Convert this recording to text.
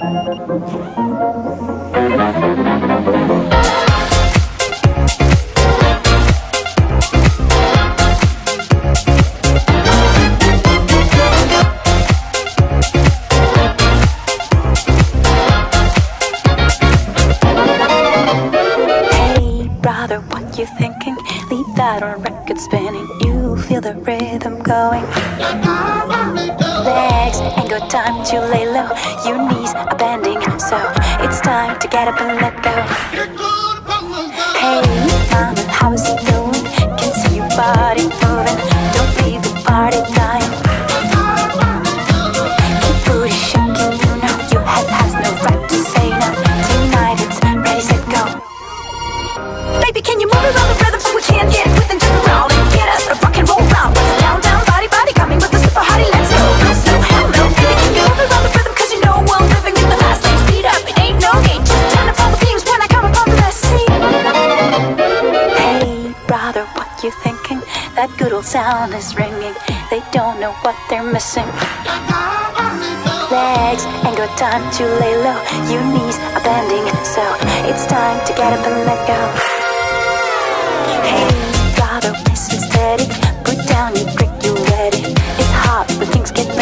Hey, brother, what you thinking? Leave that on record spinning. You feel the rhythm going. Legs ain't got time to lay low. Your knees are bending, so it's time to get up and let go. Hey, mama, how is it that good old sound is ringing. They don't know what they're missing. Legs ain't got time to lay low. Your knees are bending, so it's time to get up and let go. Hey, gotta oh, listen steady. Put down your drink, you're ready. It's hot when things get.